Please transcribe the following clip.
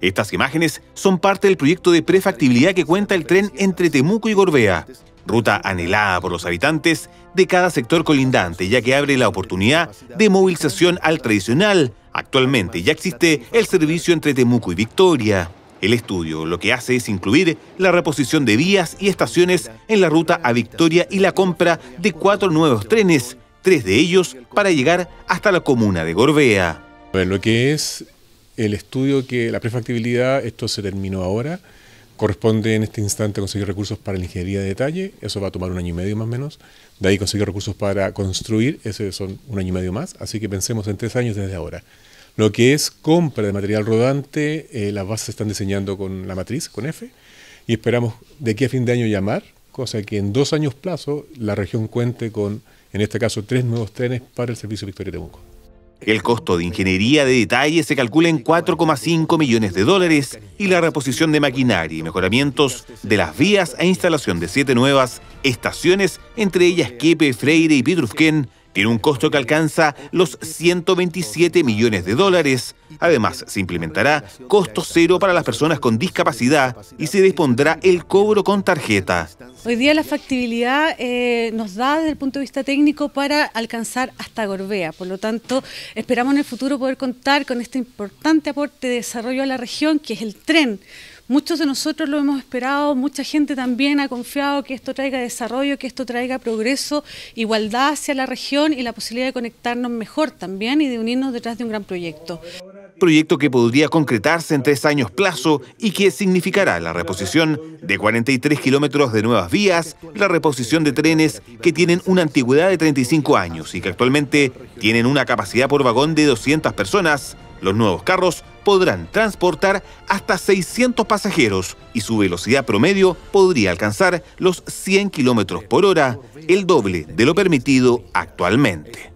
Estas imágenes son parte del proyecto de prefactibilidad que cuenta el tren entre Temuco y Gorbea, ruta anhelada por los habitantes de cada sector colindante, ya que abre la oportunidad de movilización al tradicional. Actualmente ya existe el servicio entre Temuco y Victoria. El estudio lo que hace es incluir la reposición de vías y estaciones en la ruta a Victoria y la compra de cuatro nuevos trenes, tres de ellos para llegar hasta la comuna de Gorbea. Lo que es el estudio que la prefactibilidad, esto se terminó ahora, corresponde en este instante conseguir recursos para la ingeniería de detalle, eso va a tomar un año y medio más o menos, de ahí conseguir recursos para construir, ese son un año y medio más, así que pensemos en tres años desde ahora. Lo que es compra de material rodante, eh, las bases se están diseñando con la matriz, con F, y esperamos de aquí a fin de año llamar, cosa que en dos años plazo la región cuente con, en este caso, tres nuevos trenes para el servicio Victoria Temuco. El costo de ingeniería de detalle se calcula en 4,5 millones de dólares y la reposición de maquinaria y mejoramientos de las vías e instalación de siete nuevas estaciones, entre ellas Quepe, Freire y Pitrufquén, tiene un costo que alcanza los 127 millones de dólares. Además, se implementará costo cero para las personas con discapacidad y se dispondrá el cobro con tarjeta. Hoy día la factibilidad eh, nos da desde el punto de vista técnico para alcanzar hasta Gorbea. Por lo tanto, esperamos en el futuro poder contar con este importante aporte de desarrollo a la región, que es el tren Muchos de nosotros lo hemos esperado, mucha gente también ha confiado que esto traiga desarrollo, que esto traiga progreso, igualdad hacia la región y la posibilidad de conectarnos mejor también y de unirnos detrás de un gran proyecto. Proyecto que podría concretarse en tres años plazo y que significará la reposición de 43 kilómetros de nuevas vías, la reposición de trenes que tienen una antigüedad de 35 años y que actualmente tienen una capacidad por vagón de 200 personas. Los nuevos carros podrán transportar hasta 600 pasajeros y su velocidad promedio podría alcanzar los 100 kilómetros por hora, el doble de lo permitido actualmente.